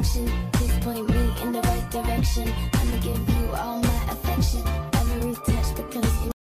action. Please point me in the right direction. I'ma get